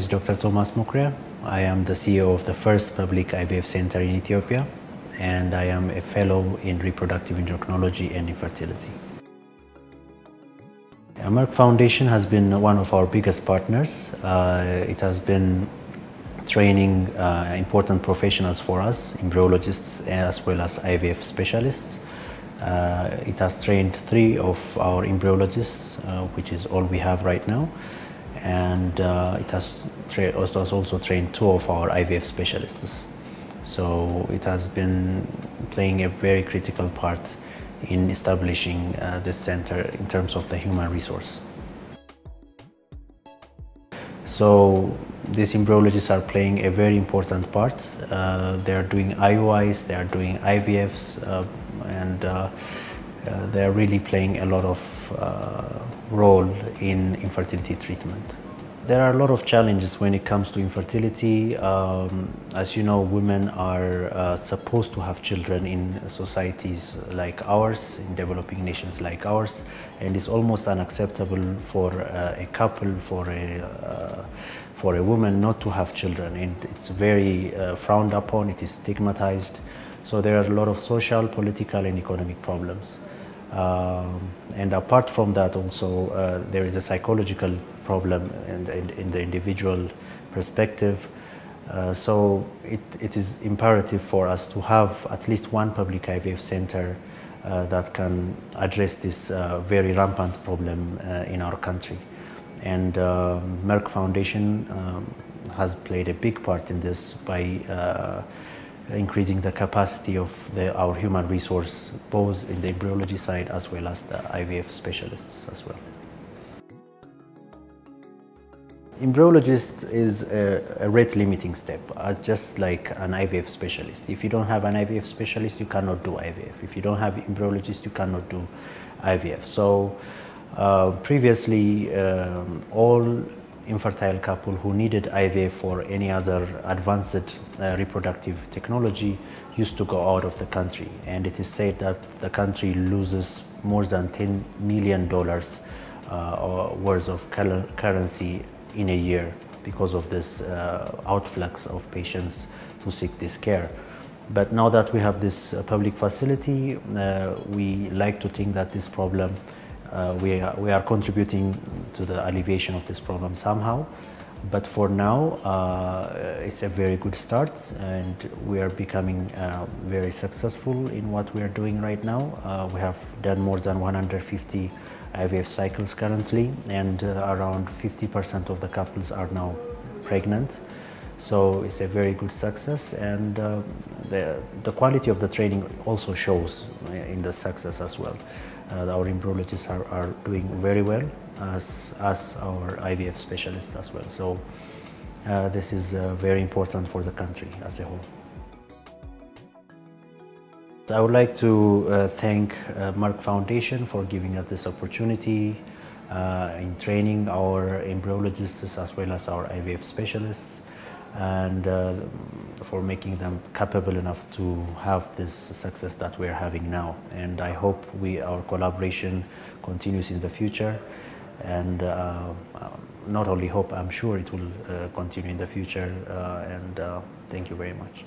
Is Dr. Thomas Mekuria. I am the CEO of the first public IVF center in Ethiopia, and I am a fellow in reproductive endocrinology and infertility. Merck Foundation has been one of our biggest partners. Uh, it has been training uh, important professionals for us, embryologists as well as IVF specialists. Uh, it has trained three of our embryologists, uh, which is all we have right now. And uh, it has, it has also trained two of our IVF specialists. So it has been playing a very critical part in establishing uh, this center in terms of the human resource. So these embryologists are playing a very important part. Uh, they are doing IUIs, they are doing IVFs, uh, and uh, they are really playing a lot of uh, role in infertility treatment. There are a lot of challenges when it comes to infertility. Um, as you know, women are uh, supposed to have children in societies like ours, in developing nations like ours, and it's almost unacceptable for uh, a couple, for a, uh, for a woman not to have children, and it's very uh, frowned upon, it is stigmatized. So there are a lot of social, political, and economic problems. Um, and apart from that also uh, there is a psychological problem in the, in the individual perspective. Uh, so it, it is imperative for us to have at least one public IVF center uh, that can address this uh, very rampant problem uh, in our country. And uh, Merck Foundation um, has played a big part in this by increasing the capacity of the, our human resource, both in the embryology side as well as the IVF specialists as well. Embryologist is a, a rate limiting step, uh, just like an IVF specialist. If you don't have an IVF specialist, you cannot do IVF. If you don't have embryologist, you cannot do IVF. So uh, previously, um, all infertile couple who needed IVF for any other advanced uh, reproductive technology used to go out of the country. And it is said that the country loses more than $10 million uh, worth of currency in a year because of this uh, outflux of patients to seek this care. But now that we have this uh, public facility, uh, we like to think that this problem uh, we, are, we are contributing to the alleviation of this problem somehow. But for now, uh, it's a very good start and we are becoming uh, very successful in what we are doing right now. Uh, we have done more than 150 IVF cycles currently and uh, around 50% of the couples are now pregnant. So it's a very good success and uh, the, the quality of the training also shows in the success as well. Uh, our embryologists are, are doing very well as, as our IVF specialists as well. So uh, this is uh, very important for the country as a whole. I would like to uh, thank uh, Merck Foundation for giving us this opportunity uh, in training our embryologists as well as our IVF specialists and uh, for making them capable enough to have this success that we're having now. And I hope we, our collaboration continues in the future. And uh, not only hope, I'm sure it will uh, continue in the future. Uh, and uh, thank you very much.